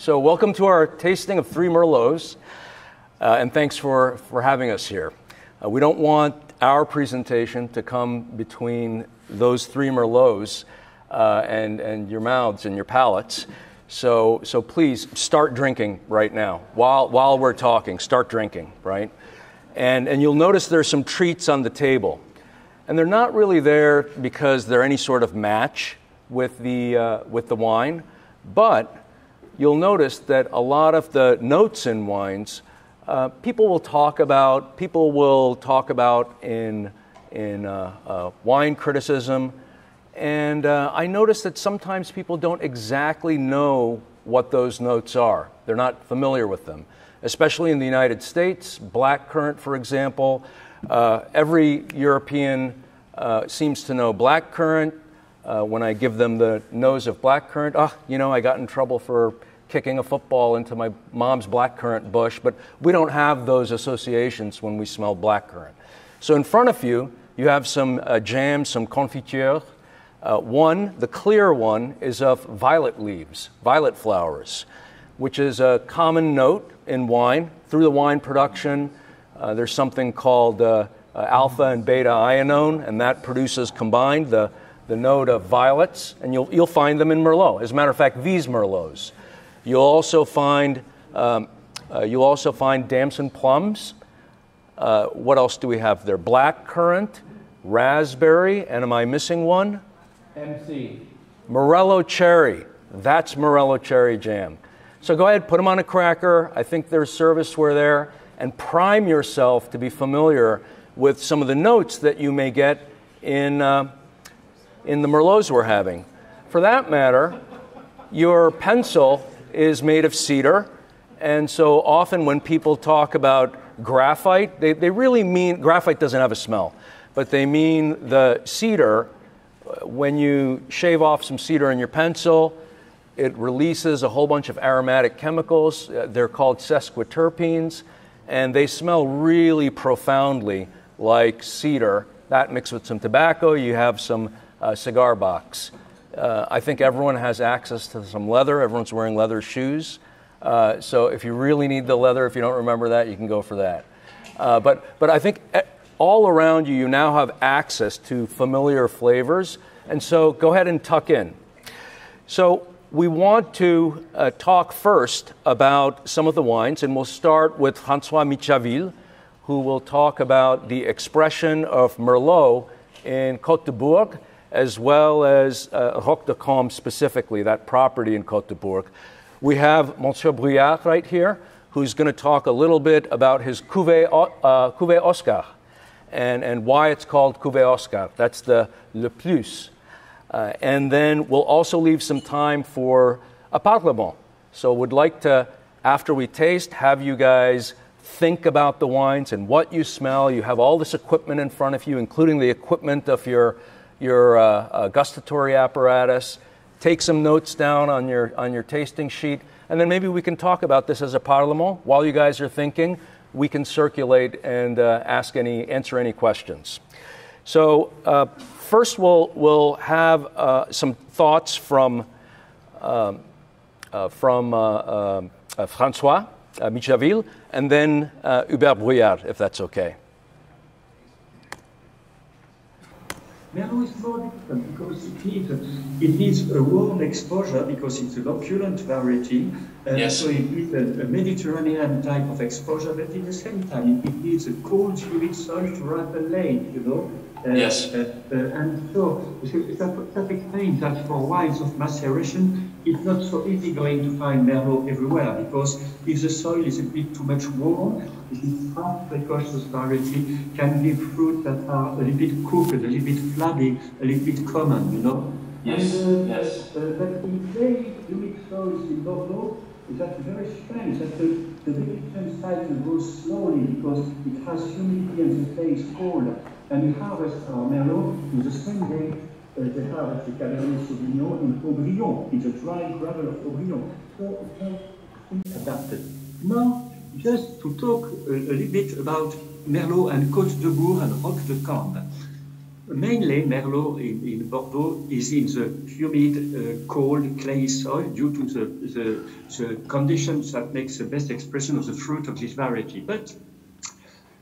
So, welcome to our tasting of three Merlots, uh, and thanks for, for having us here. Uh, we don't want our presentation to come between those three Merlots uh, and, and your mouths and your palates. So, so please start drinking right now. While, while we're talking, start drinking, right? And, and you'll notice there's some treats on the table. And they're not really there because they're any sort of match with the, uh, with the wine, but you'll notice that a lot of the notes in wines uh, people will talk about people will talk about in in uh, uh, wine criticism. And uh, i notice that sometimes people don't exactly know what those notes are. They're not familiar with them especially in the united states. Black currant for example uh, every european uh, seems to know black currant. When i give them the nose of black currant ah you know i got in trouble for kicking a football into my mom's blackcurrant bush, but we don't have those associations when we smell blackcurrant. So in front of you, you have some uh, jam, some confiture. Uh, one, the clear one, is of violet leaves, violet flowers, which is a common note in wine. Through the wine production, uh, there's something called uh, uh, alpha and beta ionone, and that produces combined the, the note of violets, and you'll, you'll find them in Merlot. As a matter of fact, these Merlots. You'll also find, um, uh, you'll also find damson plums. Uh, what else do we have there? Black currant, raspberry, and am I missing one? MC. Morello cherry. That's Morello cherry jam. So go ahead, put them on a cracker. I think there's serviceware there. And prime yourself to be familiar with some of the notes that you may get in, uh, in the Merlots we're having. For that matter, your pencil is made of cedar. And so often when people talk about graphite, they, they really mean graphite doesn't have a smell, but they mean the cedar. When you shave off some cedar in your pencil, it releases a whole bunch of aromatic chemicals. Uh, they're called sesquiterpenes, and they smell really profoundly like cedar. That mixed with some tobacco, you have some uh, cigar box. Uh, I think everyone has access to some leather. Everyone's wearing leather shoes. Uh, so if you really need the leather, if you don't remember that, you can go for that. Uh, but, but I think all around you, you now have access to familiar flavors. And so go ahead and tuck in. So we want to uh, talk first about some of the wines, and we'll start with Francois Mitjavile, who will talk about the expression of Merlot in Côte de Bourg as well as uh, Roc de Cambes specifically, that property in Côte de Bourg. We have Monsieur Bouard right here, who's going to talk a little bit about his Cuvée, uh, Cuvée Oscar and, and why it's called Cuvée Oscar. That's the Le Plus. Uh, and then we'll also leave some time for a parlement. So, would like to, after we taste, have you guys think about the wines and what you smell. You have all this equipment in front of you, including the equipment of your your uh, uh, gustatory apparatus, take some notes down on your, on your tasting sheet, and then maybe we can talk about this as a parlement. While you guys are thinking, we can circulate and uh, ask any, answer any questions. So, uh, first, we'll, we'll have uh, some thoughts from, um, uh, from Francois Mitjavile and then Hubert Bouard, if that's okay. Merlot is more difficult because it needs, it needs a warm exposure because it's a opulent variety. Uh, yes. So it needs a, a, Mediterranean type of exposure, but at the same time, it needs a cold, humid soil to ripen late, you know. Uh, yes. Uh, uh, and so that, that explains that for wines of maceration, it's not so easy going to find Merlot everywhere because if the soil is a bit too much warm, this half precocious variety can give fruit that are a little bit cooked, a little bit flabby, a little bit common, you know. Yes, and, uh, yes. Uh, but in very humid soils in Bordeaux, that's very strange that the, the vegetation cycle goes slowly because it has humidity and the place cold. And we harvest our Merlot in the same day uh, they harvest the Cabernet Sauvignon in Haut-Brion, in the dry gravel of Haut-Brion. So it's adapted. Now, just to talk a, a little bit about Merlot and Côte de Bourg and Roc de Cambes. mainly Merlot in, in, Bordeaux is in the humid, uh, cold, clay soil due to the, the, the, conditions that makes the best expression of the fruit of this variety. But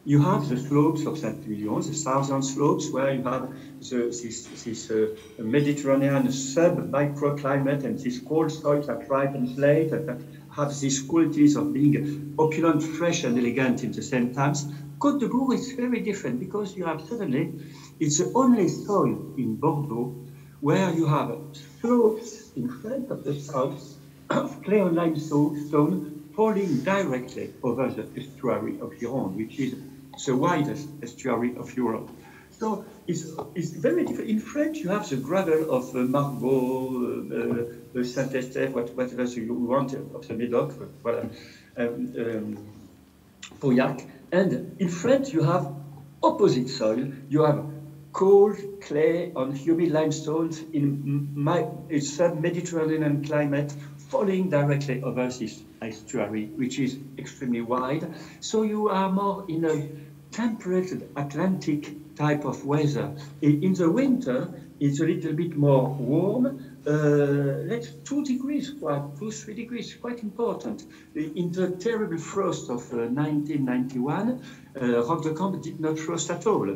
you have the slopes of Saint-Emilion, the southern slopes, where you have the, this, this uh, Mediterranean sub-microclimate and these cold soils that ripens late and that have these qualities of being opulent, fresh, and elegant in the same times. Côte de Bourg is very different because you have suddenly, it's the only soil in Bordeaux where you have slopes in front of the south of clay and limestone falling directly over the estuary of Gironde, which is the widest estuary of Europe. So it's, it's very different. In French, you have the gravel of uh, Margaux, uh, uh, Saint-Estèphe, what, whatever you want of the Médoc, voilà, um, um, Pauillac. And in French, you have opposite soil. You have cold clay on humid limestones in my, sub-Mediterranean climate falling directly over this estuary, which is extremely wide. So you are more in a temperate Atlantic type of weather. In the winter, it's a little bit more warm. Uh, that's two degrees, quite two, three degrees, quite important. In the terrible frost of uh, 1991, uh, Roc de Cambes did not frost at all.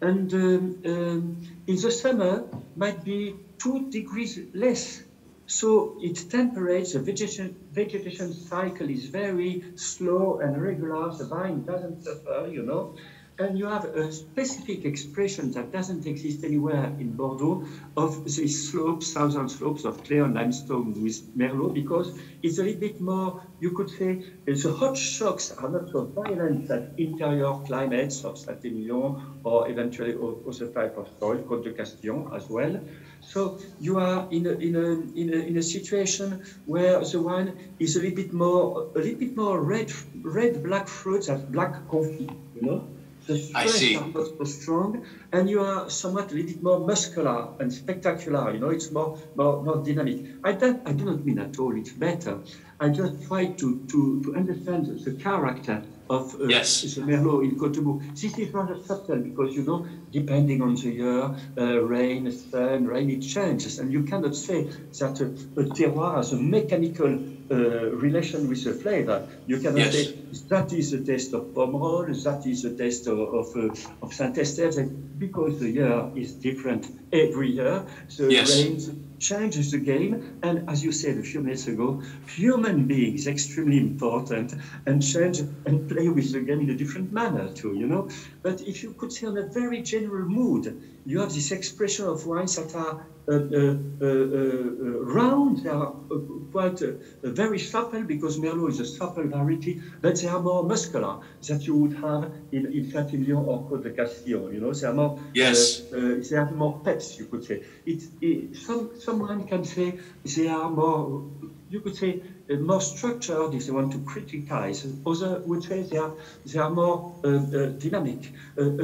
And um, um, in the summer, might be two degrees less so it temperates, the vegetation, vegetation cycle is very slow and regular, the vine doesn't suffer, you know. And you have a specific expression that doesn't exist anywhere in Bordeaux of the slopes, southern slopes of clay and limestone with Merlot, because it's a little bit more, you could say, the hot shocks are not so violent as interior climates of Saint-Emilion or eventually other type of soil, Côte de Castillon as well. So you are in a, in a, in a, in a situation where the wine is a little bit more, a little bit more red, red black fruits and black coffee, you know? The strengths are not so strong, and you are somewhat a little bit more muscular and spectacular. You know, it's more more, more dynamic. I don't, I do not mean at all it's better. I just try to to, to understand the character of uh, yes. the Merlot in Côte. This is rather subtle because, you know, depending on the year, uh, rain, sun, rain, it changes. And you cannot say that a, a terroir has a mechanical uh, relation with the flavor. You cannot yes. say that is the taste of Pomerol, that is the taste of, of, uh, of Saint-Estèphe, because the year is different every year. The yes. rains changes the game. And as you said a few minutes ago, human beings extremely important and change and play with the game in a different manner too, you know. But if you could say on a very general mood, you have this expression of wines that are uh, uh, uh, uh round, they are uh, quite uh, very supple because Merlot is a supple variety, but they are more muscular that you would have in, in or Côte de Castillon, you know, they are more, yes. Uh, uh, they have more pets, you could say. It, it, some, someone can say they are more, you could say, uh, more structured if they want to criticize. Others would say they are, they are more dynamic.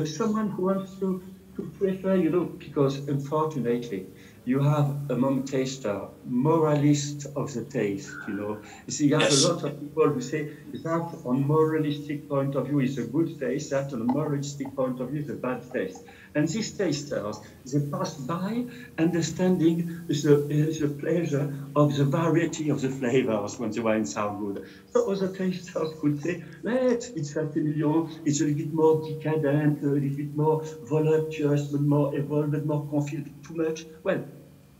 someone who wants to to prefer, you know, because unfortunately, you have among taster moralists of the taste, you know. You see, you have yes. a lot of people who say that on moralistic point of view is a good taste, that on a moralistic point of view is a bad taste. And these tasters, they pass by understanding the, uh, the pleasure of the variety of the flavors when the wines are good. So other tasters could say, let's, it's Saint-Emilion, it's a little bit more decadent, a little bit more voluptuous, but more evolved, but more confused, too much. Well,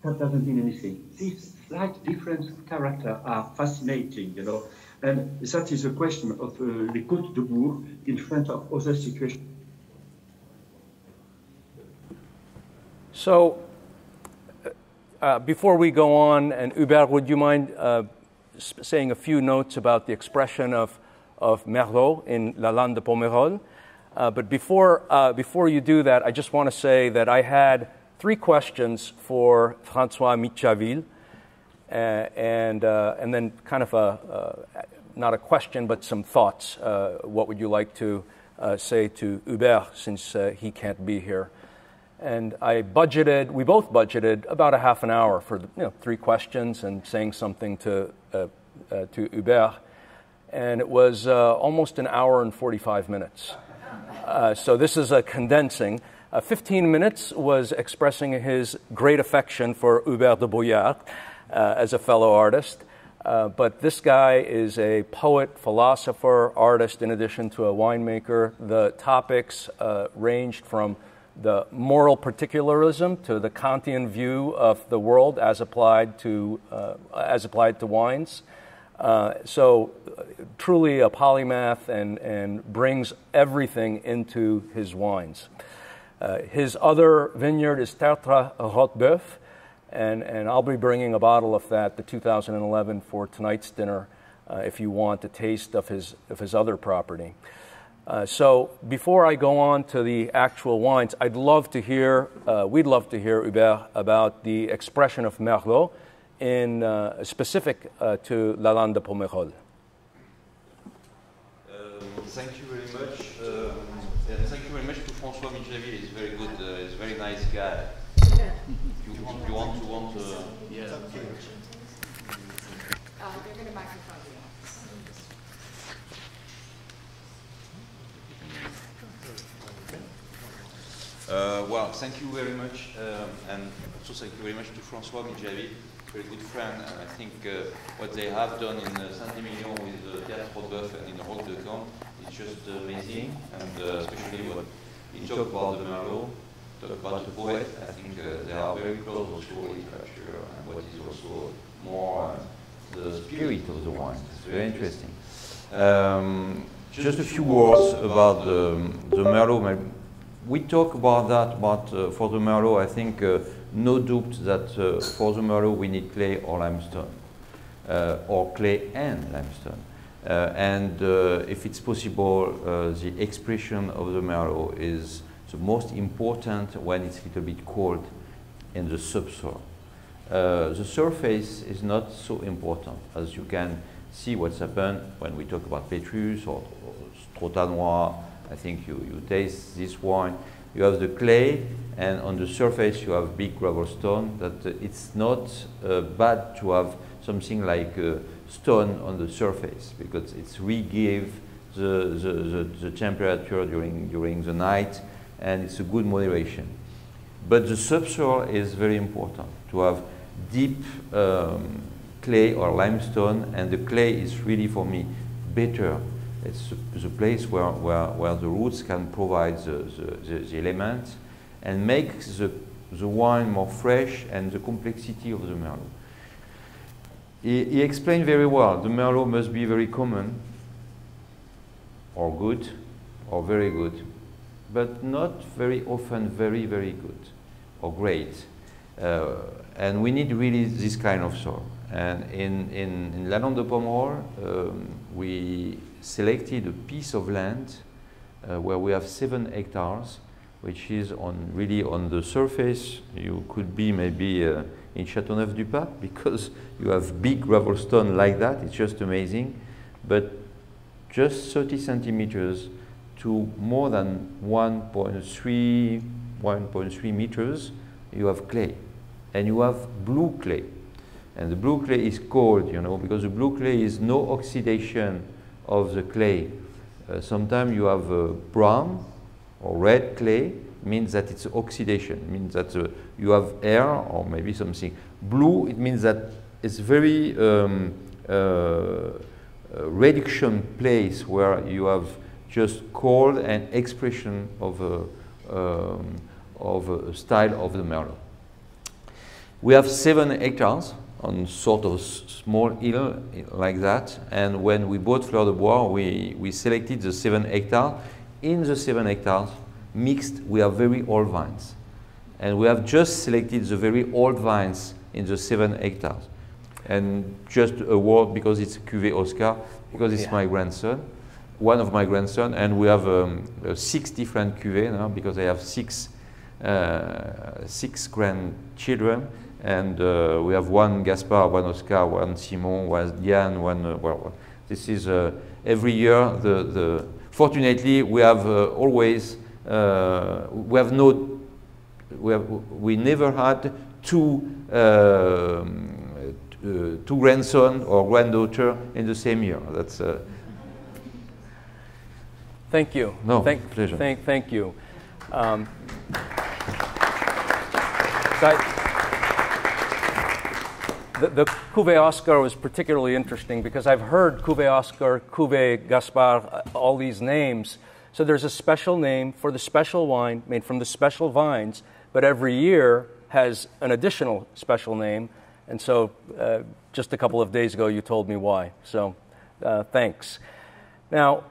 that doesn't mean anything. These slight difference of character are fascinating, you know. And that is a question of uh, les de Bourg in front of other situations. So, uh, before we go on, and Hubert, would you mind uh, saying a few notes about the expression of, of Merlot in La Lande de Pomerol? Uh, but before, uh, before you do that, I just want to say that I had three questions for Francois Mitjavile, uh, and, uh, and then kind of a, not a question, but some thoughts. what would you like to say to Hubert since he can't be here? and I budgeted, we both budgeted about a half an hour for you know, three questions and saying something to, uh, uh, to Hubert. And it was uh, almost an hour and 45 minutes. Uh, so this is a condensing. Uh, 15 minutes was expressing his great affection for Hubert de Bouard uh, as a fellow artist. Uh, but this guy is a poet, philosopher, artist, in addition to a winemaker. The topics uh, ranged from the moral particularism to the Kantian view of the world as applied to, uh, as applied to wines. Uh, so, truly a polymath and, and brings everything into his wines. Uh, his other vineyard is Tertre Roteboeuf, and, and I'll be bringing a bottle of that, the 2011, for tonight's dinner uh, if you want a taste of his, of his other property. Uh, so before I go on to the actual wines, I'd love to hear, uh, we'd love to hear, Hubert, about the expression of Merlot in uh, specific uh, to La Lande de Pomerol. Um, thank you very much. Um, thank you very much to François Micheli. He's very good. Uh, he's a very nice guy. You, you want to want to? Yeah. Uh, they're going to microphone you. Uh, well, thank you very much, um, and also thank you very much to François Mijavi, very good friend. And I think uh, what they have done in uh, Saint-Emilion with uh, Tertre Roteboeuf and in Roque de Caen is just amazing, and uh, especially what he talked about the Merlot, about the poet. I think uh, they are very close also literature and what is also more uh, the spirit of the wine. It's very interesting. Um, just a few words about the, the Merlot. We talk about that, but uh, for the Merlot, I think uh, no doubt that uh, for the Merlot we need clay or limestone, uh, or clay and limestone. And if it's possible, the expression of the Merlot is the most important when it's a little bit cold in the subsoil. the surface is not so important, as you can see what's happened when we talk about Petrus or, or I think you, you taste this wine. You have the clay, and on the surface you have big gravel stone. That uh, it's not uh, bad to have something like uh, stone on the surface because it's re-give the, the, the, the, temperature during, during the night, and it's a good moderation. But the subsoil is very important to have deep um, clay or limestone, and the clay is really for me better it's the place where, where, where the roots can provide the, the, the, the elements and make the, the wine more fresh and the complexity of the Merlot. He, he explained very well, the Merlot must be very common or good or very good, but not very often very, very good or great. Uh, and we need really this kind of soil. And in, in, in La Lande de Pomerol, um, we selected a piece of land uh, where we have seven hectares, which is on really on the surface. You could be maybe uh, in Châteauneuf-du-Pape because you have big gravel stone like that. It's just amazing. But just 30 centimeters to more than 1.3, 1.3 meters, you have clay. And you have blue clay. And the blue clay is cold, you know, because the blue clay is no oxidation of the clay. Uh, sometimes you have uh, brown or red clay, means that it's oxidation, means that uh, you have air or maybe something. Blue, it means that it's very um, uh, reduction place where you have just cold an expression of a, um, of a style of the Merlot. We have seven hectares on sort of small hill like that. And when we bought Fleur de Bouard, we, we selected the seven hectares. In the seven hectares, mixed, we have very old vines. And we have just selected the very old vines in the seven hectares. And just a word because it's Cuvée Oscar, because it's yeah. my grandson, one of my grandson, and we have um, uh, six different cuvées now because I have six, uh, six grandchildren and uh, we have one Gaspar, one Oscar, one Simon, one Diane, one. Uh, well, this is uh, every year. The, the fortunately we have uh, always we have no we have we never had two. Um, two grandson or granddaughter in the same year. That's Thank you. No, thank, pleasure. Thank, thank you. Um, the, the Cuvée Oscar was particularly interesting because I've heard Cuvée Oscar, Cuvée Gaspard, uh, all these names. So there's a special name for the special wine made from the special vines, but every year has an additional special name. And so uh, just a couple of days ago, you told me why. So uh, thanks. Now,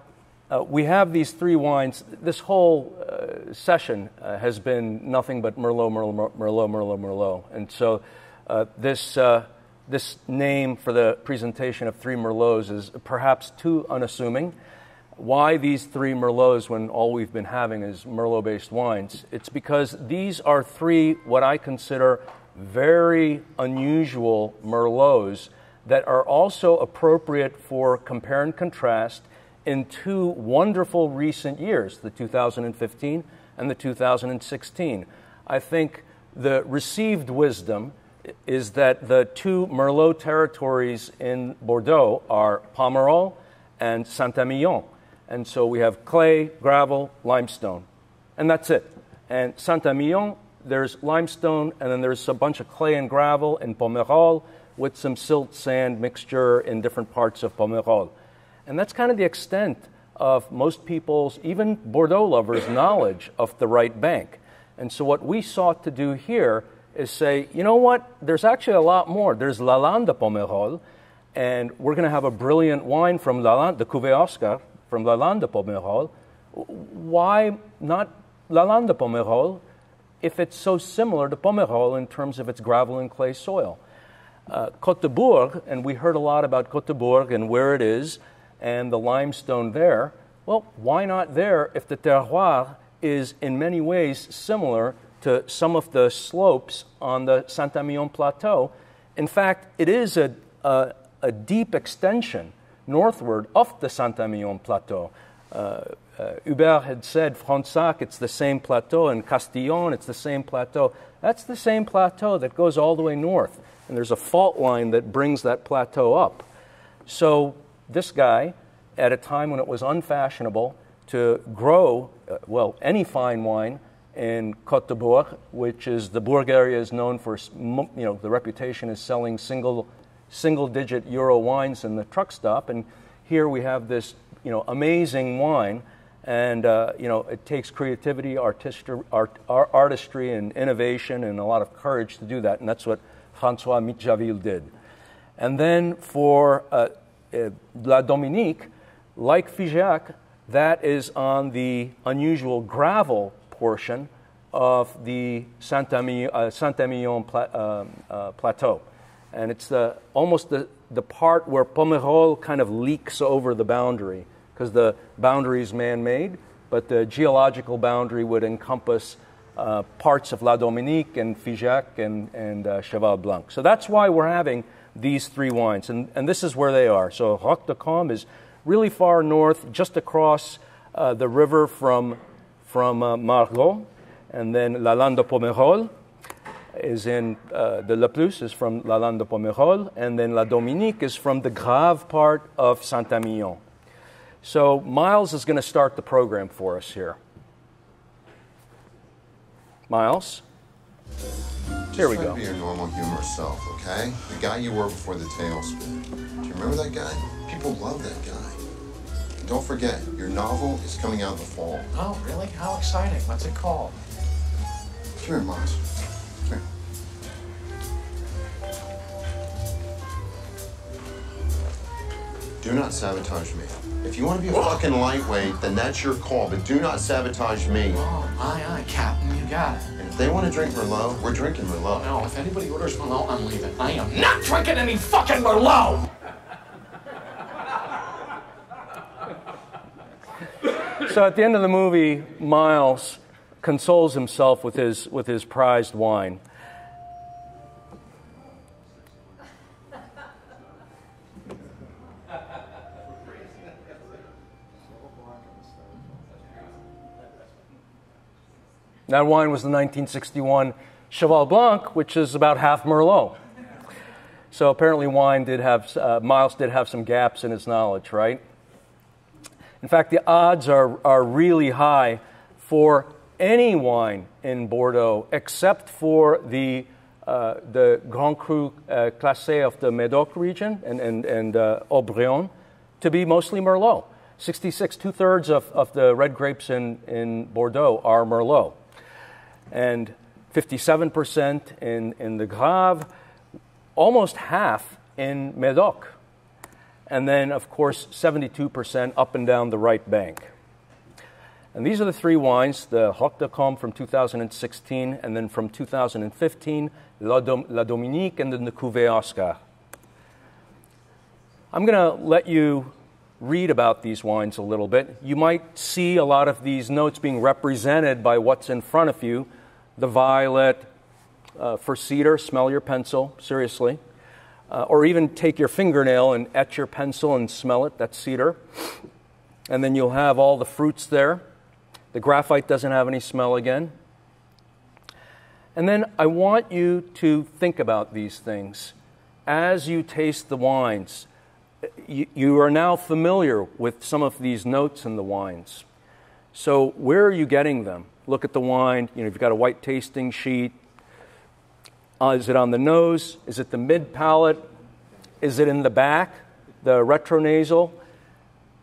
uh, we have these three wines. This whole uh, session uh, has been nothing but Merlot, Merlot, Merlot, Merlot, Merlot. And so uh, this, uh, this name for the presentation of three Merlots is perhaps too unassuming. Why these three Merlots when all we've been having is Merlot based wines? It's because these are three what I consider very unusual Merlots that are also appropriate for compare and contrast in two wonderful recent years, the 2015 and the 2016. I think the received wisdom is that the two Merlot territories in Bordeaux are Pomerol and Saint-Emilion. And so we have clay, gravel, limestone. And that's it. And Saint-Emilion, there's limestone, and then there's a bunch of clay and gravel in Pomerol with some silt sand mixture in different parts of Pomerol. And that's kind of the extent of most people's, even Bordeaux lovers' knowledge of the right bank. And so what we sought to do here is say, you know what, there's actually a lot more. There's Lalande de Pomerol, and we're going to have a brilliant wine from Lalande, the Cuvée Oscar, from Lalande de Pomerol. Why not Lalande de Pomerol if it's so similar to Pomerol in terms of its gravel and clay soil? Uh, Côte de Bourg, and we heard a lot about Côte de Bourg and where it is, and the limestone there. Well, why not there if the terroir is in many ways similar to some of the slopes on the Saint-Emilion Plateau? In fact, it is a, a, a deep extension northward of the Saint-Emilion Plateau. Uh, uh, Hubert had said, Fronsac, it's the same plateau, and Castillon, it's the same plateau. That's the same plateau that goes all the way north, and there's a fault line that brings that plateau up. So this guy, at a time when it was unfashionable to grow, uh, well, any fine wine in Côte de Bourg, which is the Bourg area is known for, you know, the reputation is selling single, single digit euro wines in the truck stop. And here we have this, you know, amazing wine. And, uh, you know, it takes creativity, artistry, art, artistry, and innovation and a lot of courage to do that. And that's what Francois Mitjavile did. And then for uh, uh, La Dominique, like Figeac, that is on the unusual gravel portion of the Saint-Emilion, uh, pla- uh, uh, plateau. And it's the, almost the, the part where Pomerol kind of leaks over the boundary because the boundary is man made, but the geological boundary would encompass uh, parts of La Dominique and Figeac and, and uh, Cheval Blanc. So that's why we're having these three wines. And, and this is where they are. So Roc de Cambes is really far north, just across uh, the river from, from uh, Margaux. And then Lalande de Pomerol is in, uh, the La Plus is from Lalande de Pomerol. And then La Dominique is from the Grave part of Saint-Emilion. So Miles is going to start the program for us here. Miles? Here we go. Be your normal humorous self, okay? The guy you were before the tailspin. Do you remember that guy? People love that guy. Don't forget, your novel is coming out in the fall. Oh, really? How exciting. What's it called? Come here. Come here. Do not sabotage me. If you want to be a fucking lightweight, then that's your call, but do not sabotage me. Oh, aye, aye, Captain, you got it. And if they want to drink Merlot, we're drinking Merlot. No, if anybody orders Merlot, I'm leaving. I am not drinking any fucking Merlot! So at the end of the movie, Miles consoles himself with his, with his prized wine. That wine was the 1961 Cheval Blanc, which is about half Merlot. So apparently, wine did have, uh, Miles did have some gaps in his knowledge, right? In fact, the odds are, are really high for any wine in Bordeaux except for the, uh, the Grand Cru uh, Classé of the Médoc region and, and, and uh, Haut-Brion to be mostly Merlot. 66, two thirds of, of the red grapes in, in Bordeaux are Merlot. And 57% in, in the Grave, almost half in Médoc. And then, of course, 72% up and down the right bank. And these are the three wines the Roc de Cambes from 2016, and then from 2015, La, Dom- La Dominique, and then the Cuvée Oscar. I'm going to let you read about these wines a little bit. You might see a lot of these notes being represented by what's in front of you the violet, uh, for cedar, smell your pencil, seriously. Uh, or even take your fingernail and etch your pencil and smell it, that's cedar. And then you'll have all the fruits there. The graphite doesn't have any smell again. And then I want you to think about these things as you taste the wines. You, you are now familiar with some of these notes in the wines. So, where are you getting them? Look at the wine. You know, you've got a white tasting sheet. Uh, is it on the nose? Is it the mid palate? Is it in the back, the retronasal?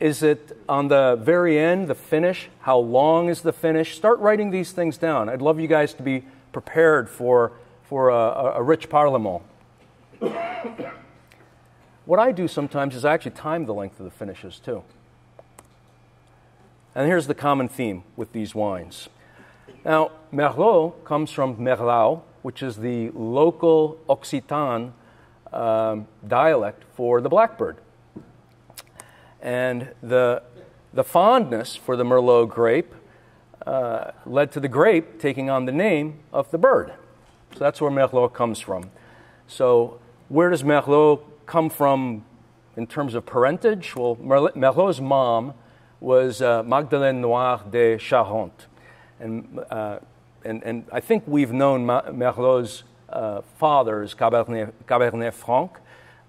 Is it on the very end, the finish? How long is the finish? Start writing these things down. I'd love you guys to be prepared for, for a, a rich parlement. what I do sometimes is I actually time the length of the finishes too. And here's the common theme with these wines. Now, Merlot comes from Merlau, which is the local Occitan um, dialect for the blackbird. And the, the fondness for the Merlot grape uh, led to the grape taking on the name of the bird. So that's where Merlot comes from. So, where does Merlot come from in terms of parentage? Well, Merlot's mom was uh, Magdeleine Noire de Charente. And, uh, and, and I think we've known Merlot's uh, father Cabernet, Cabernet Franc.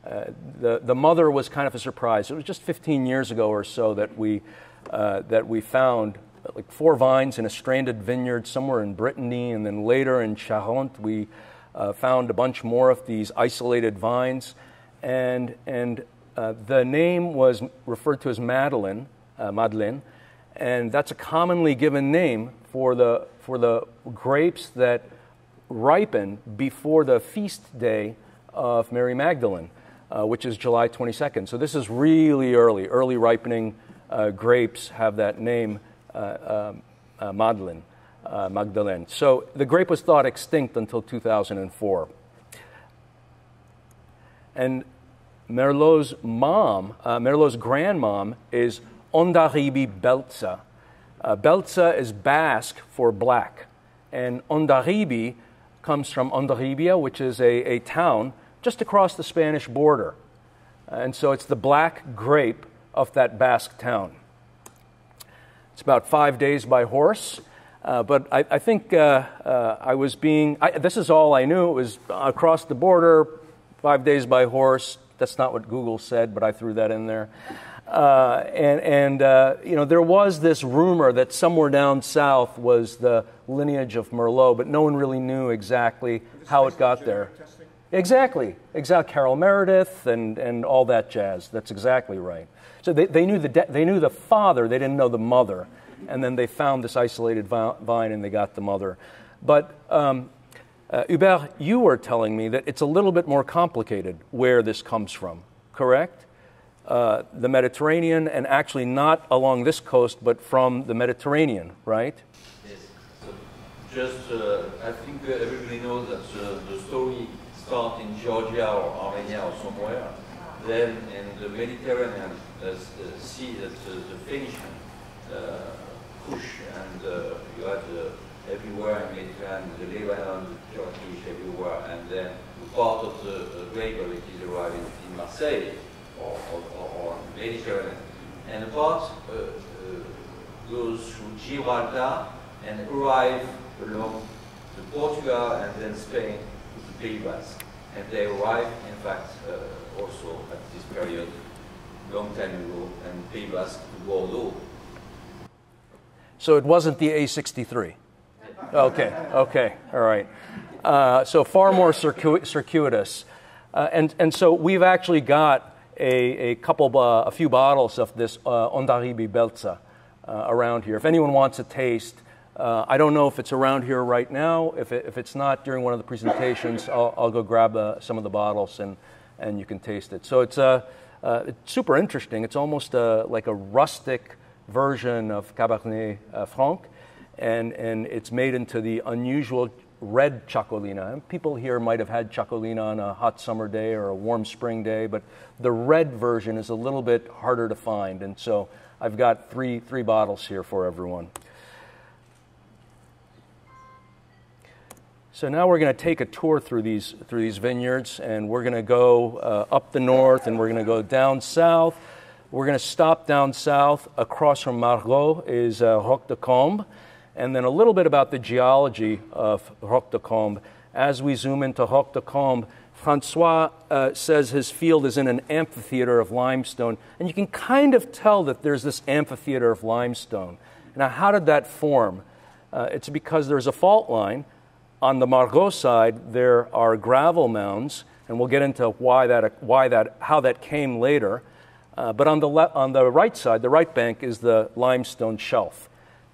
Uh, the, the mother was kind of a surprise. It was just 15 years ago or so that we, uh, that we found like four vines in a stranded vineyard somewhere in Brittany, and then later in Charente, we uh, found a bunch more of these isolated vines. And, and uh, the name was referred to as Madeleine, uh, Madeleine, and that's a commonly given name for the, for the grapes that ripen before the feast day of Mary Magdalene, uh, which is July 22nd. So this is really early. Early ripening uh, grapes have that name, uh, um, uh Madeleine, uh, Magdalene. So the grape was thought extinct until 2004. And Merlot's mom, uh, Merlot's grandmom, is Ondaribi Beltza. Beltza is Basque for black, and Ondaribi comes from Hondarribia, which is a, a town just across the Spanish border. And so it's the black grape of that Basque town. It's about five days by horse. Uh, but I, I think uh, uh, I was being, I, this is all I knew. It was across the border, five days by horse. That's not what Google said, but I threw that in there. Uh, and and uh, you know there was this rumor that somewhere down south was the lineage of Merlot, but no one really knew exactly how it got there. Testing? Exactly, exactly. Carol Meredith and, and all that jazz. That's exactly right. So they, they knew the de- they knew the father, they didn't know the mother, and then they found this isolated vine and they got the mother. But um, uh, Hubert, you were telling me that it's a little bit more complicated where this comes from, correct? Uh, the Mediterranean, and actually not along this coast, but from the Mediterranean, right? Yes. So just, uh, I think everybody knows that uh, the story starts in Georgia or Armenia or somewhere. Then in the Mediterranean uh, Sea, that's the Phoenician push, and you had everywhere in Mediterranean, the Lebanon, the Turkish, everywhere, and then part of the, the grape varieties arriving in Marseille or, or, or Mediterranean. And the part uh, uh, goes through Gibraltar and arrive along the Portugal and then Spain to the Pays. And they arrive, in fact, uh, also at this period, long time ago, and Pays to Bordeaux. So it wasn't the A63? Okay, okay, all right. Uh, so far more circu- circuitous. Uh, and, and so we've actually got a, a couple, uh, a few bottles of this uh, Ondaribi Beltza uh, around here. If anyone wants a taste, uh, I don't know if it's around here right now. If, it, if it's not during one of the presentations, I'll, I'll go grab uh, some of the bottles and, and you can taste it. So it's, uh, uh, it's super interesting. It's almost like a rustic version of Cabernet Franc, and, and it's made into the unusual red txakolina. People here might have had txakolina on a hot summer day or a warm spring day, but the red version is a little bit harder to find. And so I've got three, three bottles here for everyone. So now we're going to take a tour through these, through these vineyards, and we're going to go uh, up the north and we're going to go down south. We're going to stop down south. Across from Margaux is uh, Roc de Cambes, and then a little bit about the geology of Roc de Cambes. As we zoom into Roc de Cambes, Francois uh, says his field is in an amphitheater of limestone, and you can kind of tell that there's this amphitheater of limestone. Now, how did that form? Uh, it's because there's a fault line. On the Margaux side, there are gravel mounds, and we'll get into why that, why that, how that came later. Uh, but on the, le- on the right side, the right bank, is the limestone shelf.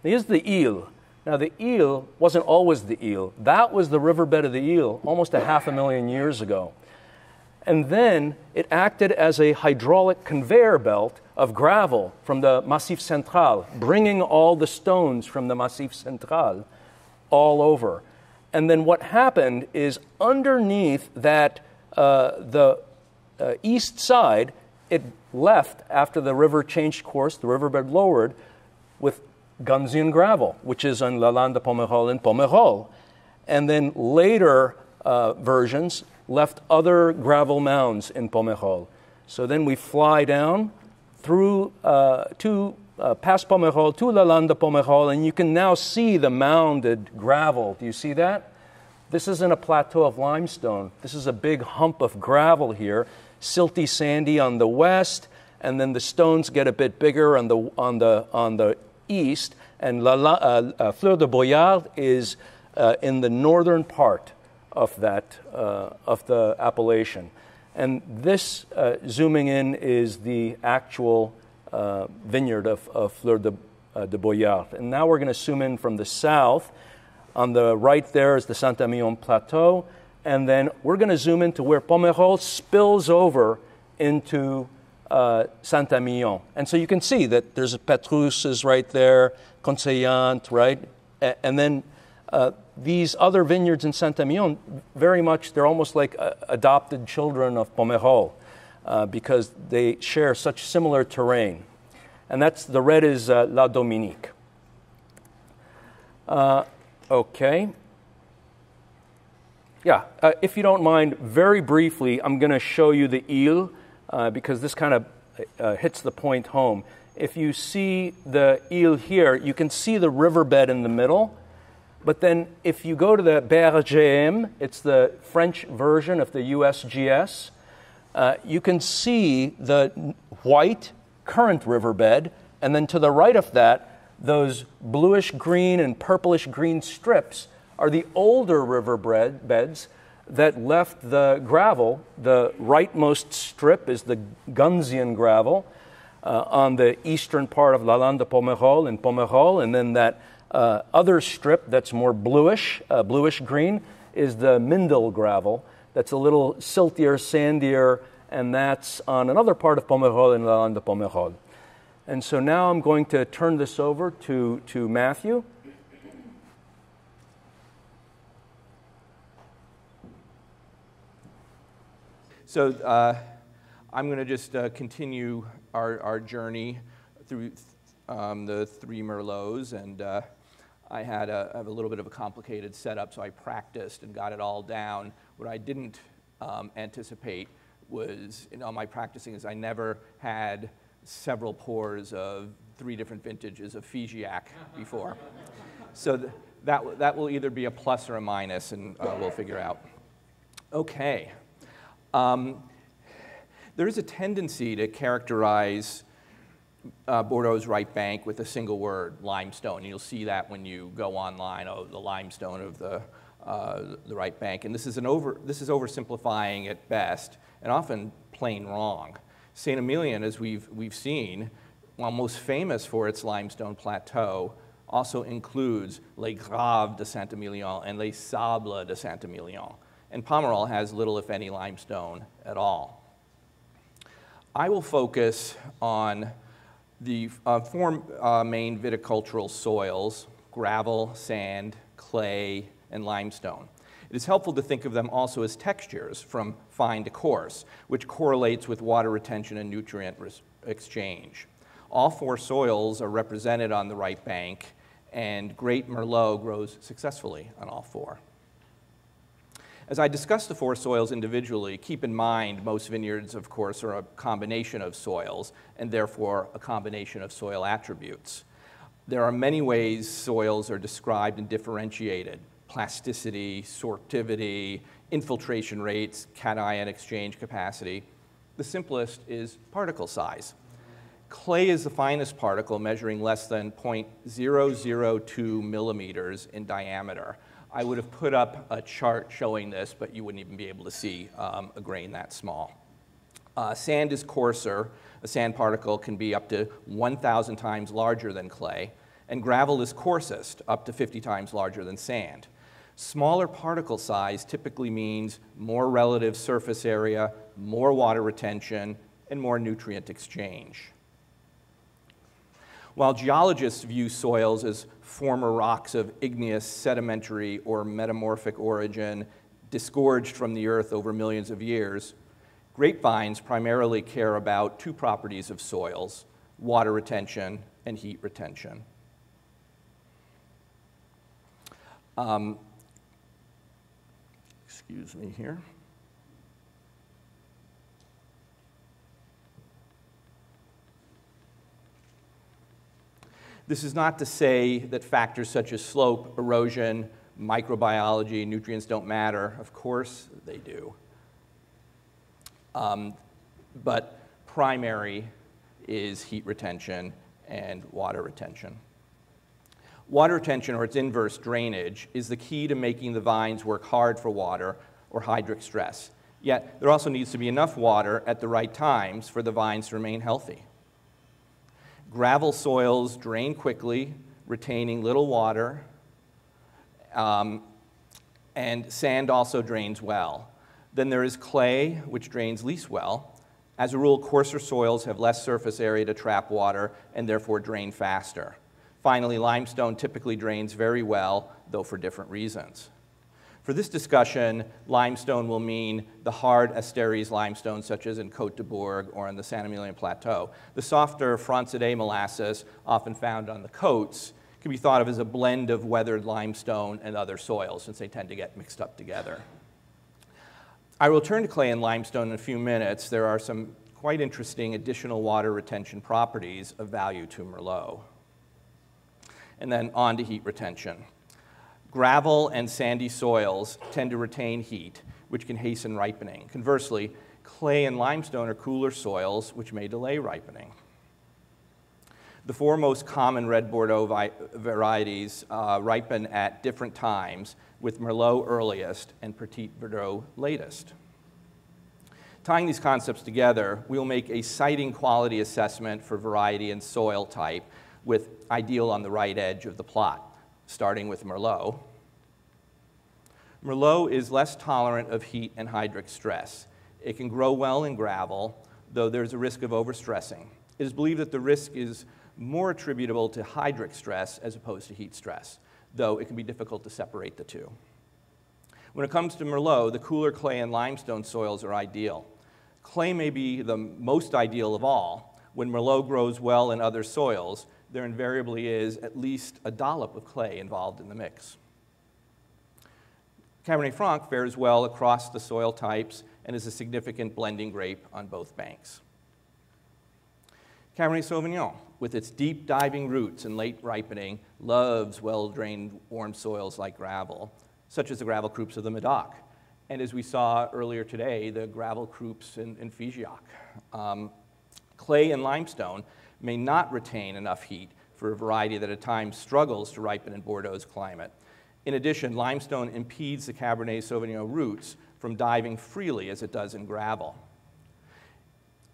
Here's the Isle. Now, the Isle wasn't always the Isle. That was the riverbed of the Isle almost a half a million years ago. And then it acted as a hydraulic conveyor belt of gravel from the Massif Central, bringing all the stones from the Massif Central all over. And then what happened is underneath that, uh, the uh, east side, it left after the river changed course, the riverbed lowered, with Gunzian gravel, which is on La Lande de Pomerol and Pomerol. And then later uh, versions left other gravel mounds in Pomerol. So then we fly down through uh, to uh, past Pomerol to La Lande de Pomerol, and you can now see the mounded gravel. Do you see that? This isn't a plateau of limestone. This is a big hump of gravel here, silty sandy on the west, and then the stones get a bit bigger on the, on the, on the east, and La, La, uh, uh, Fleur de Bouard is uh, in the northern part of that, uh, of the appellation. And this, uh, zooming in, is the actual vineyard of, of Fleur de, de Bouard. And now we're going to zoom in from the south. On the right there is the Saint-Emilion Plateau. And then we're going to zoom into where Pomerol spills over into uh, Saint-Emilion. And so you can see that there's a Petrus is right there, Conseillante, right? A- and then uh, these other vineyards in Saint-Emilion, very much, they're almost like uh, adopted children of Pomerol uh, because they share such similar terrain. And that's the red is uh, La Dominique. Okay. Yeah, if you don't mind, very briefly, I'm going to show you the Ile uh, because this kind of uh, hits the point home. If you see the Ile here, you can see the riverbed in the middle. But then if you go to the BRGM, it's the French version of the USGS, uh, you can see the white current riverbed, and then to the right of that, those bluish green and purplish green strips are the older riverbed beds that left the gravel. The rightmost strip is the Gunzian gravel uh, on the eastern part of La Lande de Pomerol in Pomerol, and then that uh, other strip that's more bluish, uh, bluish green, is the Mindel gravel. That's a little siltier, sandier, and that's on another part of Pomerol in La Lande de Pomerol. And so now I'm going to turn this over to, to Matthew. So uh, I'm going to just uh, continue our, our journey through um, the three Merlots, and uh, I had a, I have a little bit of a complicated setup, so I practiced and got it all down. What I didn't um, anticipate was in all my practicing is I never had several pours of three different vintages of Figeac before. so th- that, that will either be a plus or a minus, and uh, we'll figure out. Okay. Um, there is a tendency to characterize uh, Bordeaux's right bank with a single word, limestone. You'll see that when you go online, oh, the limestone of the, uh, the right bank. And this is, an over, this is oversimplifying at best and often plain wrong. St. Emilion, as we've, we've seen, while most famous for its limestone plateau, also includes Les Graves de Saint-Emilion and Les Sables de Saint-Emilion. And Pomerol has little, if any, limestone at all. I will focus on the uh, four uh, main viticultural soils, gravel, sand, clay, and limestone. It is helpful to think of them also as textures from fine to coarse, which correlates with water retention and nutrient exchange. All four soils are represented on the right bank, and Great Merlot grows successfully on all four. As I discuss the four soils individually, keep in mind most vineyards, of course, are a combination of soils and therefore a combination of soil attributes. There are many ways soils are described and differentiated plasticity, sorptivity, infiltration rates, cation exchange capacity. The simplest is particle size. Clay is the finest particle, measuring less than 0.002 millimeters in diameter. I would have put up a chart showing this, but you wouldn't even be able to see um, a grain that small. Uh, sand is coarser. A sand particle can be up to 1,000 times larger than clay. And gravel is coarsest, up to 50 times larger than sand. Smaller particle size typically means more relative surface area, more water retention, and more nutrient exchange. While geologists view soils as former rocks of igneous, sedimentary, or metamorphic origin disgorged from the earth over millions of years, grapevines primarily care about two properties of soils water retention and heat retention. Um, excuse me here. This is not to say that factors such as slope, erosion, microbiology, nutrients don't matter. Of course they do. Um, but primary is heat retention and water retention. Water retention, or its inverse, drainage, is the key to making the vines work hard for water or hydric stress. Yet, there also needs to be enough water at the right times for the vines to remain healthy. Gravel soils drain quickly, retaining little water, um, and sand also drains well. Then there is clay, which drains least well. As a rule, coarser soils have less surface area to trap water and therefore drain faster. Finally, limestone typically drains very well, though for different reasons. For this discussion, limestone will mean the hard Astéries limestone, such as in Côte de Bourg or on the Saint Emilion Plateau. The softer Fronsadais molasses, often found on the coasts, can be thought of as a blend of weathered limestone and other soils, since they tend to get mixed up together. I will turn to clay and limestone in a few minutes. There are some quite interesting additional water retention properties of value to Merlot. And then on to heat retention. Gravel and sandy soils tend to retain heat, which can hasten ripening. Conversely, clay and limestone are cooler soils, which may delay ripening. The four most common red Bordeaux varieties uh, ripen at different times, with Merlot earliest and Petit Verdot latest. Tying these concepts together, we will make a siting quality assessment for variety and soil type, with ideal on the right edge of the plot starting with Merlot. Merlot is less tolerant of heat and hydric stress. It can grow well in gravel, though there's a risk of overstressing. It is believed that the risk is more attributable to hydric stress as opposed to heat stress, though it can be difficult to separate the two. When it comes to Merlot, the cooler clay and limestone soils are ideal. Clay may be the most ideal of all. When Merlot grows well in other soils, there invariably is at least a dollop of clay involved in the mix. Cabernet Franc fares well across the soil types and is a significant blending grape on both banks. Cabernet Sauvignon, with its deep diving roots and late ripening, loves well-drained warm soils like gravel, such as the gravel croupes of the Medoc. And as we saw earlier today, the gravel croupes in, in Figeac. Um, clay and limestone may not retain enough heat for a variety that at times struggles to ripen in Bordeaux's climate. In addition, limestone impedes the Cabernet Sauvignon roots from diving freely as it does in gravel.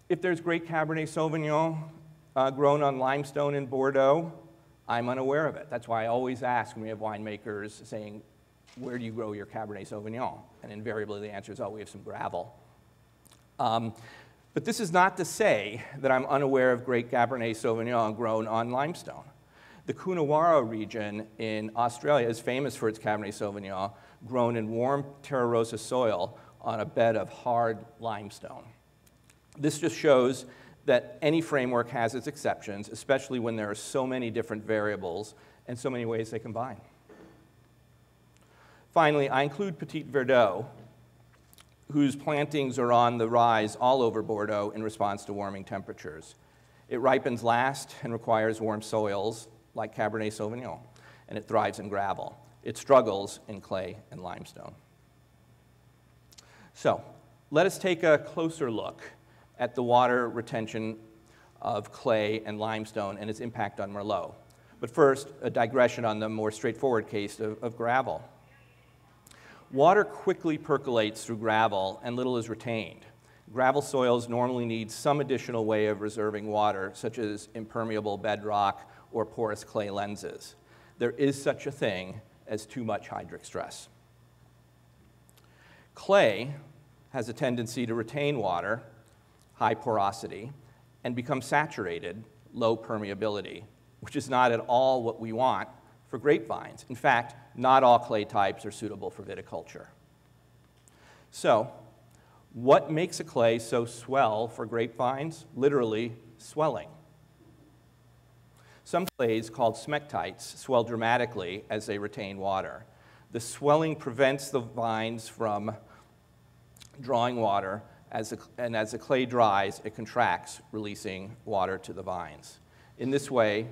If there's great Cabernet Sauvignon uh, grown on limestone in Bordeaux, I'm unaware of it. That's why I always ask when we have winemakers saying, where do you grow your Cabernet Sauvignon? And invariably the answer is, oh, we have some gravel. Um, but this is not to say that I'm unaware of great Cabernet Sauvignon grown on limestone. The Coonawarra region in Australia is famous for its Cabernet Sauvignon grown in warm terra rossa soil on a bed of hard limestone. This just shows that any framework has its exceptions, especially when there are so many different variables and so many ways they combine. Finally, I include Petit Verdot, whose plantings are on the rise all over Bordeaux in response to warming temperatures. It ripens last and requires warm soils like Cabernet Sauvignon, and it thrives in gravel. It struggles in clay and limestone. So, let us take a closer look at the water retention of clay and limestone and its impact on Merlot. But first, a digression on the more straightforward case of, of gravel. Water quickly percolates through gravel and little is retained. Gravel soils normally need some additional way of reserving water, such as impermeable bedrock or porous clay lenses. There is such a thing as too much hydric stress. Clay has a tendency to retain water, high porosity, and become saturated, low permeability, which is not at all what we want for grapevines. In fact, not all clay types are suitable for viticulture. So, what makes a clay so swell for grapevines? Literally, swelling. Some clays, called smectites, swell dramatically as they retain water. The swelling prevents the vines from drawing water, as and as the clay dries, it contracts, releasing water to the vines. In this way,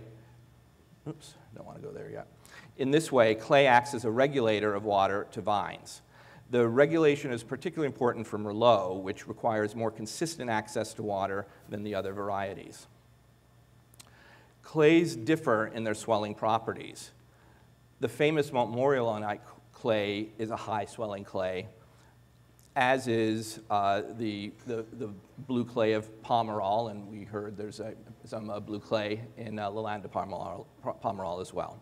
oops, don't want to go there yet. In this way, clay acts as a regulator of water to vines. The regulation is particularly important for Merlot, which requires more consistent access to water than the other varieties. Clays differ in their swelling properties. The famous Montmorillonite clay is a high swelling clay, as is uh, the, the, the, blue clay of Pomerol, and we heard there's a, some uh, blue clay in uh, Lalande de Pomerol, Pomerol as well.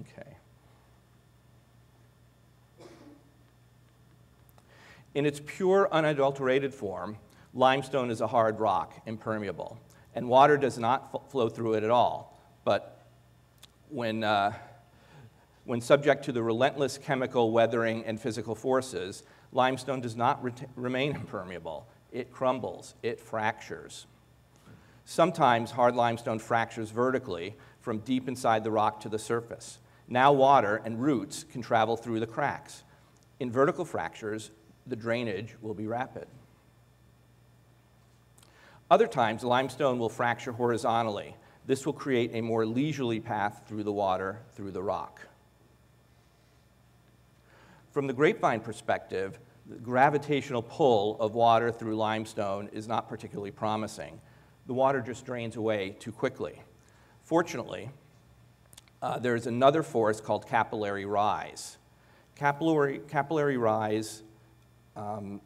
Okay. In its pure, unadulterated form, limestone is a hard rock, impermeable, and water does not flow through it at all. But when, uh, when subject to the relentless chemical weathering and physical forces, limestone does not remain impermeable. It crumbles, it fractures. Sometimes hard limestone fractures vertically, from deep inside the rock to the surface. Now water and roots can travel through the cracks. In vertical fractures, the drainage will be rapid. Other times, limestone will fracture horizontally. This will create a more leisurely path through the water, through the rock. From the grapevine perspective, the gravitational pull of water through limestone is not particularly promising. The water just drains away too quickly. Fortunately, uh, there's another force called capillary rise. Capillary, capillary rise um,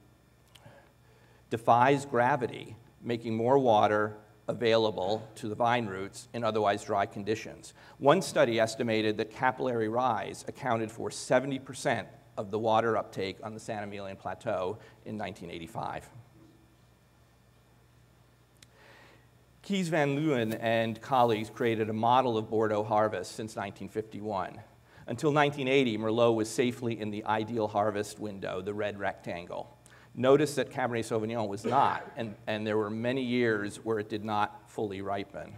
defies gravity, making more water available to the vine roots in otherwise dry conditions. One study estimated that capillary rise accounted for 70% of the water uptake on the San Emilion Plateau in 1985. Kees van Leeuwen and colleagues created a model of Bordeaux harvest since 1951. Until 1980, Merlot was safely in the ideal harvest window, the red rectangle. Notice that Cabernet Sauvignon was not, and, and there were many years where it did not fully ripen.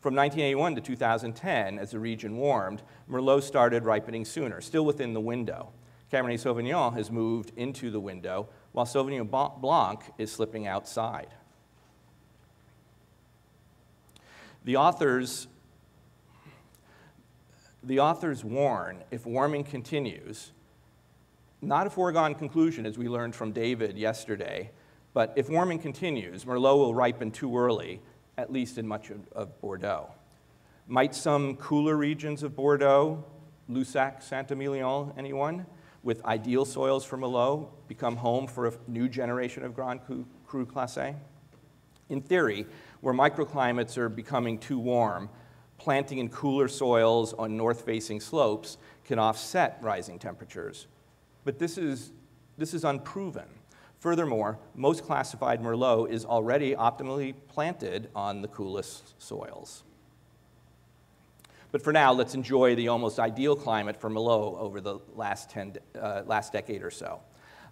From 1981 to 2010, as the region warmed, Merlot started ripening sooner, still within the window. Cabernet Sauvignon has moved into the window, while Sauvignon Blanc is slipping outside. The authors, the authors warn if warming continues, not a foregone conclusion as we learned from David yesterday, But if warming continues, Merlot will ripen too early, at least in much of, of Bordeaux. Might some cooler regions of Bordeaux, Lussac, Saint-Emilion, anyone, with ideal soils for Merlot, become home for a new generation of Grand Cru, Cru Classé? In theory, where microclimates are becoming too warm, planting in cooler soils on north-facing slopes can offset rising temperatures. But this is, this is unproven. Furthermore, most classified Merlot is already optimally planted on the coolest soils. But for now, let's enjoy the almost ideal climate for Merlot over the last, 10, uh, last decade or so.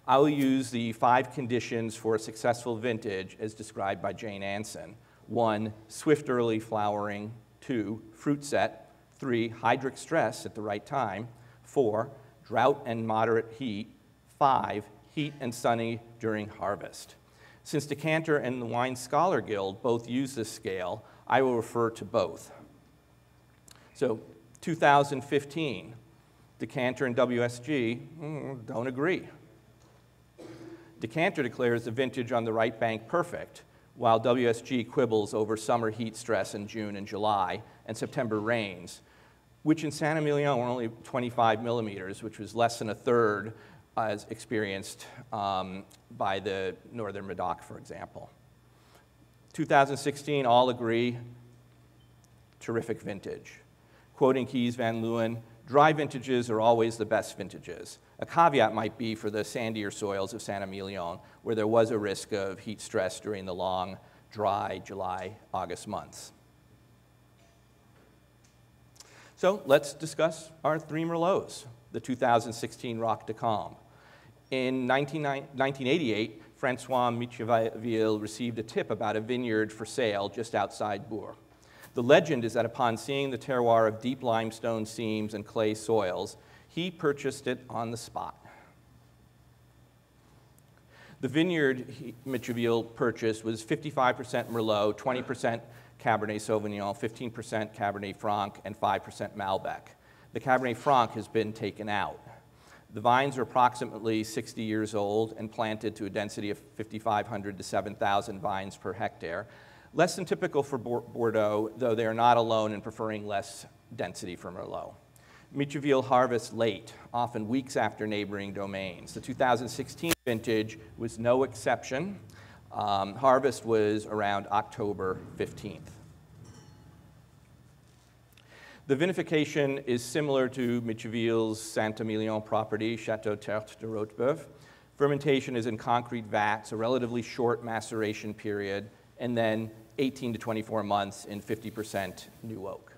I will use the five conditions for a successful vintage as described by Jane Anson. One, swift early flowering. Two, fruit set. Three, hydric stress at the right time. Four, drought and moderate heat. Five, heat and sunny during harvest. Since Decanter and the Wine Scholar Guild both use this scale, I will refer to both. So 2015, Decanter and WSG mm, don't agree. Decanter declares the vintage on the right bank perfect, while WSG quibbles over summer heat stress in June and July and September rains, which in Saint Emilion were only 25 millimeters, which was less than a third as experienced um, by the Northern Medoc, for example. 2016, all agree, terrific vintage. Quoting Kees van Leeuwen, dry vintages are always the best vintages. A caveat might be for the sandier soils of Saint Emilion, where there was a risk of heat stress during the long, dry July, August months. So let's discuss our three Merlots, the 2016 Roc de Cambes. In 1988, Francois Mitjavile received a tip about a vineyard for sale just outside Bourg. The legend is that upon seeing the terroir of deep limestone seams and clay soils, he purchased it on the spot. The vineyard Mitjavile purchased was 55% Merlot, 20% Cabernet Sauvignon, 15% Cabernet Franc, and 5% Malbec. The Cabernet Franc has been taken out. The vines are approximately 60 years old and planted to a density of 5,500 to 7,000 vines per hectare. Less than typical for Bordeaux, though they are not alone in preferring less density for Merlot. Mitjavile harvests late, often weeks after neighboring domains. The 2016 vintage was no exception. Um, harvest was around October 15th. The vinification is similar to Mitjavile's Saint-Emilion property, Chateau Tertre de Roteboeuf. Fermentation is in concrete vats, a relatively short maceration period, and then 18 to 24 months in 50% new oak.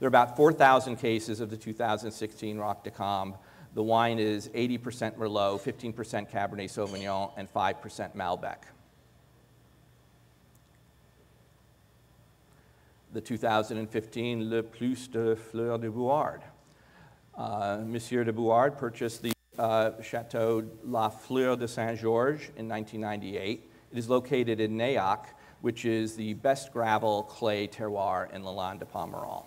There are about 4,000 cases of the 2016 Roc de Cambes. The wine is 80% Merlot, 15% Cabernet Sauvignon, and 5% Malbec. The 2015 Le Plus de Fleur de Bouard. Uh, Monsieur de Bouard purchased the uh, Chateau La Fleur de Saint Georges in 1998. It is located in Néac, which is the best gravel clay terroir in Lalande de Pomerol.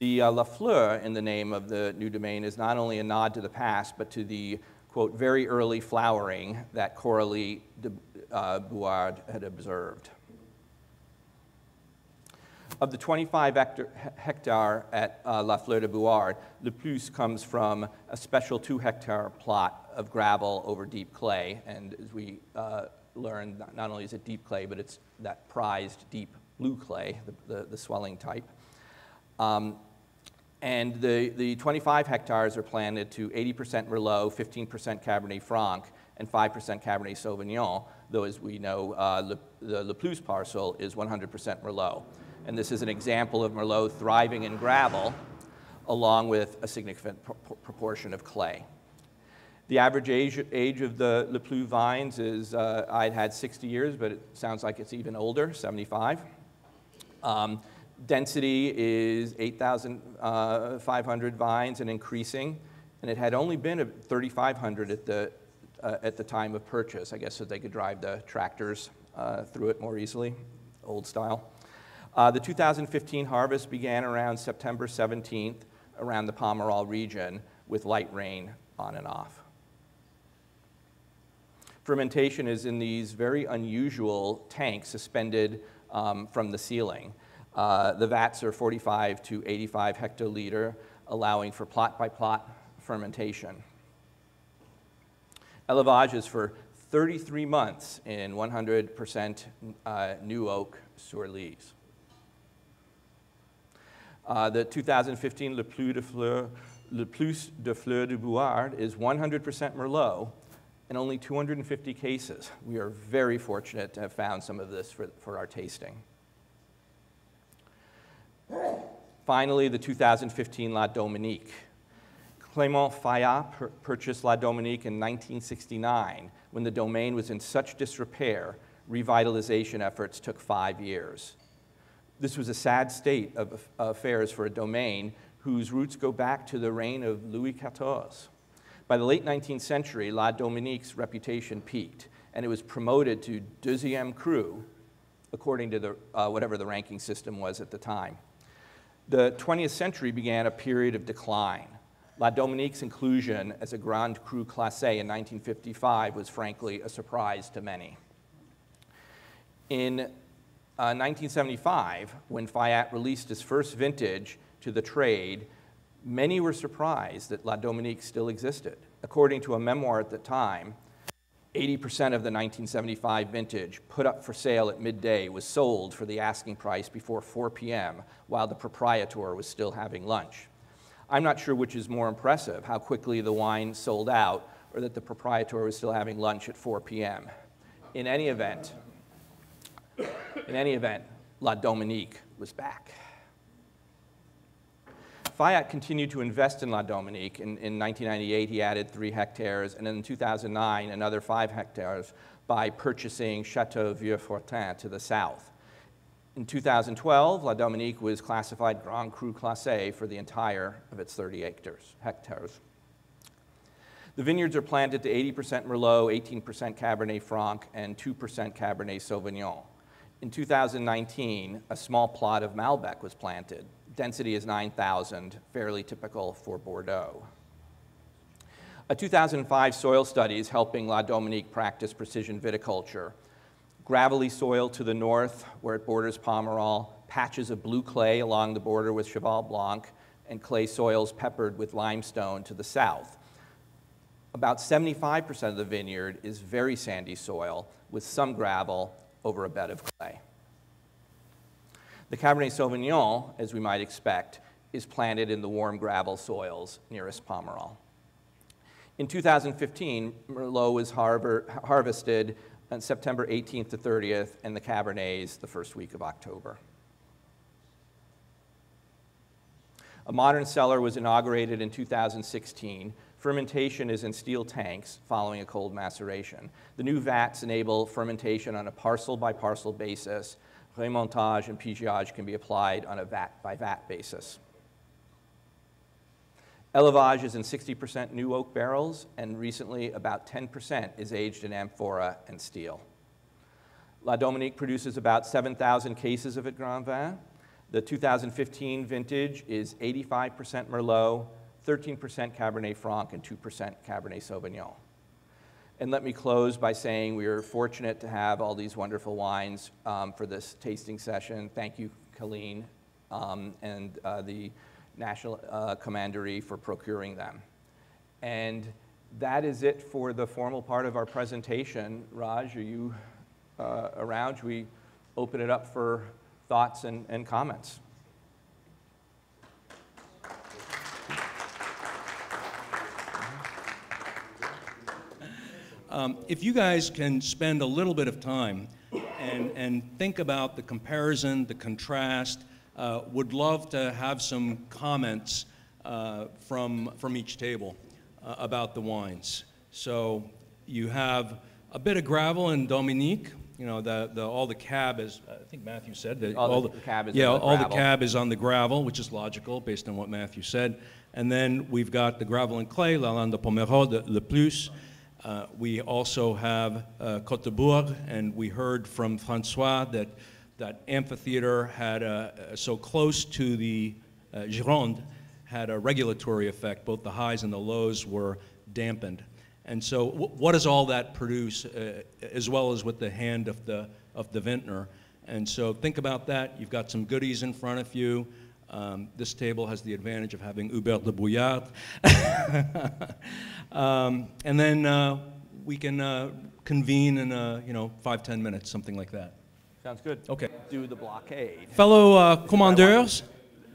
The uh, La Fleur in the name of the new domain is not only a nod to the past, but to the, quote, very early flowering that Coralie de uh, Bouard had observed. Of the 25 hectare, at uh, La Fleur de Bouard, Le Plus comes from a special two hectare plot of gravel over deep clay. And as we uh, learned, not, not, only is it deep clay, but it's that prized deep blue clay, the, the, the swelling type. Um, and the, the 25 hectares are planted to 80% Merlot, 15% Cabernet Franc, and 5% Cabernet Sauvignon, though as we know, uh, Le, the Le Plus parcel is 100% Merlot. And this is an example of Merlot thriving in gravel, along with a significant pr proportion of clay. The average age, age of the Le Plus vines is, uh, I'd had 60 years, but it sounds like it's even older, 75. Um, density is 8,500 uh, vines and increasing, and it had only been 3,500 at the, uh, at the time of purchase, I guess, so they could drive the tractors uh, through it more easily, old style. Uh, the 2015 harvest began around September 17th around the Pomerol region with light rain on and off. Fermentation is in these very unusual tanks suspended um, from the ceiling. Uh, the vats are 45 to 85 hectoliter, allowing for plot by plot fermentation. Élevage is for 33 months in 100% uh, new oak sur lees. Uh, the 2015 Le Plus de Fleur, Le Plus de Fleur du Bouard is 100% Merlot in only 250 cases. We are very fortunate to have found some of this for, for our tasting. Finally, the 2015 La Dominique. Clément Fayat pur purchased La Dominique in 1969 when the domain was in such disrepair, revitalization efforts took five years. This was a sad state of affairs for a domain whose roots go back to the reign of Louis XIV. By the late 19th century, La Dominique's reputation peaked, and it was promoted to deuxième cru, according to the, uh, whatever the ranking system was at the time. The 20th century began a period of decline. La Dominique's inclusion as a Grand Cru Classé in 1955 was frankly a surprise to many. In uh, 1975, when Fayat released his first vintage to the trade, many were surprised that La Dominique still existed. According to a memoir at the time, 80% of the 1975 vintage put up for sale at midday was sold for the asking price before 4 p.m. while the proprietor was still having lunch. I'm not sure which is more impressive, how quickly the wine sold out or that the proprietor was still having lunch at 4 p.m. In any event, in any event, La Dominique was back. Fayat continued to invest in La Dominique. In, in 1998, he added three hectares, and in 2009, another five hectares by purchasing Chateau Vieux-Fortin to the south. In 2012, La Dominique was classified Grand Cru Classé for the entire of its 30 hectares. hectares. The vineyards are planted to 80% Merlot, 18% Cabernet Franc, and 2% Cabernet Sauvignon. In 2019, a small plot of Malbec was planted. Density is 9,000, fairly typical for Bordeaux. A 2005 soil study is helping La Dominique practice precision viticulture gravelly soil to the north where it borders Pomerol, patches of blue clay along the border with Cheval Blanc, and clay soils peppered with limestone to the south. About 75% of the vineyard is very sandy soil with some gravel over a bed of clay. The Cabernet Sauvignon, as we might expect, is planted in the warm gravel soils nearest Pomerol. In 2015, Merlot was harvested on September 18th to 30th, and the Cabernets the first week of October. A modern cellar was inaugurated in 2016. Fermentation is in steel tanks following a cold maceration. The new vats enable fermentation on a parcel by parcel basis. Remontage and pigeage can be applied on a vat by vat basis. Élevage is in 60% new oak barrels, and recently about 10% is aged in amphora and steel. La Dominique produces about 7,000 cases of it Grand Vin. The 2015 vintage is 85% Merlot, 13% Cabernet Franc, and 2% Cabernet Sauvignon. And let me close by saying we are fortunate to have all these wonderful wines um, for this tasting session. Thank you, Colleen, um, and uh, the National uh, Commandery for procuring them. And that is it for the formal part of our presentation. Raj, are you uh, around? Should we open it up for thoughts and, and comments? Um, if you guys can spend a little bit of time and, and think about the comparison, the contrast, uh, would love to have some comments uh, from, from each table uh, about the wines. So you have a bit of gravel in Dominique. You know, the, the, all the cab is, I think Matthew said, that all, all the, the, cab is yeah, the all the cab is on the gravel, which is logical based on what Matthew said. And then we've got the gravel and clay, La Lande de Pomerol, the, Le Plus. Uh, we also have uh, Côte de Bourg, and we heard from Francois that that amphitheater had a, so close to the uh, Gironde had a regulatory effect. Both the highs and the lows were dampened. And so, wh- what does all that produce, uh, as well as with the hand of the of the vintner? And so, think about that. You've got some goodies in front of you. Um, this table has the advantage of having Hubert de Bouard. um, and then uh, we can uh, convene in, uh, you know, five, ten minutes, something like that. Sounds good. Okay. Do the blockade. Fellow uh, commandeurs,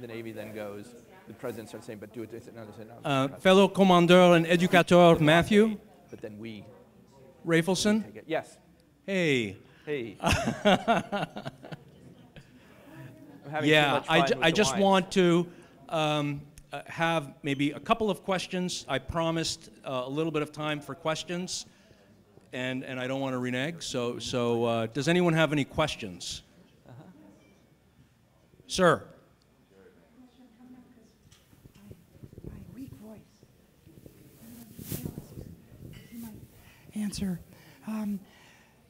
The Navy then goes, the president starts saying, but do it, say, no, no. uh, fellow commandeur and educateur Matthew But then we Raphaelson. Yes. Hey. Hey. I'm having too Yeah, much I, fun ju- with I the just wines. want to um, uh, have maybe a couple of questions. I promised uh, a little bit of time for questions, and, and I don't want to renege. So, so uh, does anyone have any questions? Sir. my weak voice. You might Answer. Um,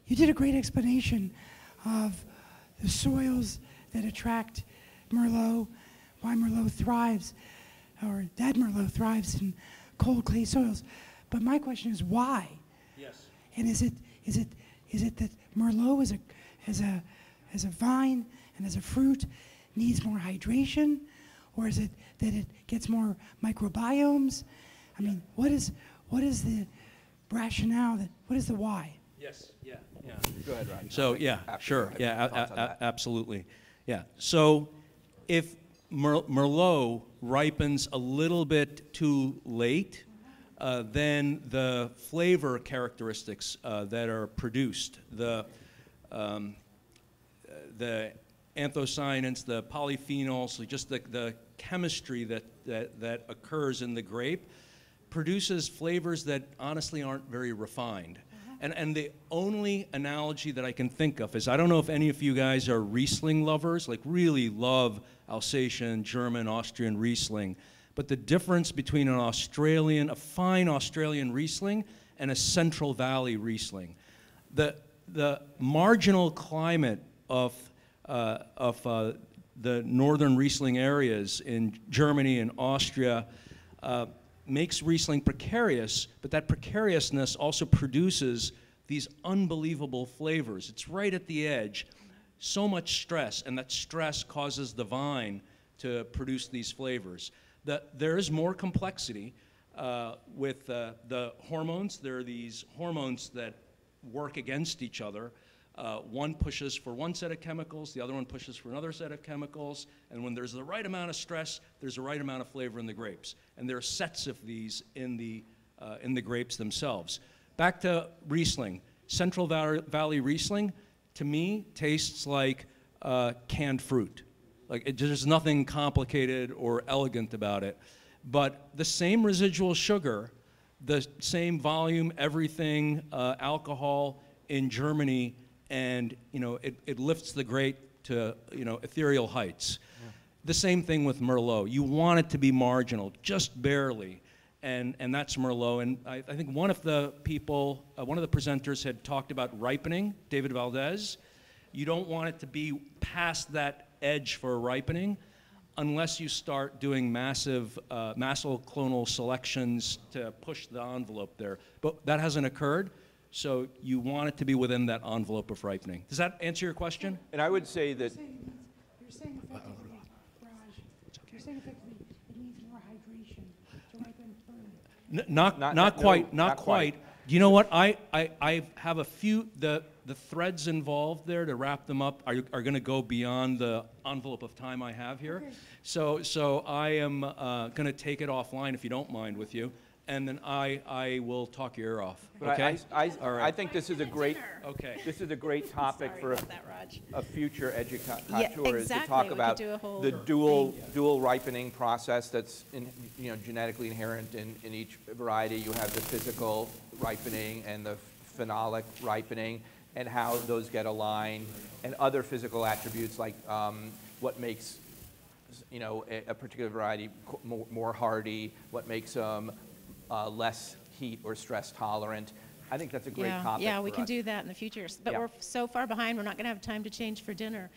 you did a great explanation of the soils that attract Merlot, why Merlot thrives, or that Merlot thrives in cold clay soils. But my question is why? Yes. And is it is it is it that Merlot as a as a as a vine and as a fruit needs more hydration, or is it that it gets more microbiomes? I mean, what is what is the rationale? That what is the why? Yes. Yeah. Yeah. Go ahead, Ryan. So yeah, After sure, yeah, a- thoughts on that. absolutely, yeah. So if Mer- Merlot ripens a little bit too late, uh, then the flavor characteristics uh, that are produced, the um, the anthocyanins, the polyphenols, just the, the chemistry that, that, that occurs in the grape produces flavors that honestly aren't very refined. And, and the only analogy that I can think of is I don't know if any of you guys are Riesling lovers, like really love Alsatian, German, Austrian Riesling. But the difference between an Australian, a fine Australian Riesling, and a Central Valley Riesling, the, the marginal climate of, uh, of uh, the northern Riesling areas in Germany and Austria uh, makes Riesling precarious, but that precariousness also produces these unbelievable flavors. It's right at the edge. So much stress, and that stress causes the vine to produce these flavors. The, there is more complexity uh, with uh, the hormones. There are these hormones that work against each other. Uh, one pushes for one set of chemicals, the other one pushes for another set of chemicals, and when there's the right amount of stress, there's the right amount of flavor in the grapes. And there are sets of these in the, uh, in the grapes themselves. Back to Riesling. Central Valley Riesling, to me, tastes like uh, canned fruit. Like it, there's nothing complicated or elegant about it. But the same residual sugar, the same volume, everything, uh, alcohol in Germany, and you know it, it lifts the grape to you know ethereal heights. The same thing with Merlot. You want it to be marginal, just barely, and and that's Merlot. And I, I think one of the people, uh, one of the presenters had talked about ripening, David Valdez. You don't want it to be past that edge for ripening unless you start doing massive uh, massive clonal selections to push the envelope there. But that hasn't occurred, so you want it to be within that envelope of ripening. Does that answer your question? And I would say that You're saying effectively, Raj, you're saying effectively it needs more hydration to ripen further. N- not, Not- not, not- no, quite, not, not quite. quite. Do you know what? I, I, I have a few, the, the threads involved there to wrap them up are, are going to go beyond the envelope of time I have here. So, so I am uh, going to take it offline, if you don't mind, with you, and then I, I will talk your ear off. but Okay? I, I, All I think this is a great, Okay. this is a great topic for a, about that, Raj. a future Yeah, educator is to exactly. talk We could about do a whole the dual, thing. dual ripening process that's in, you know, genetically inherent in, in each variety. You have the physical ripening and the phenolic ripening and how those get aligned and other physical attributes like um, what makes you know, a, a particular variety co- more, more hardy, what makes them uh, less heat or stress tolerant. I think that's a great yeah, topic yeah, we can us. do that in the future. But Yeah. we're so far behind, we're not going to have time to change for dinner.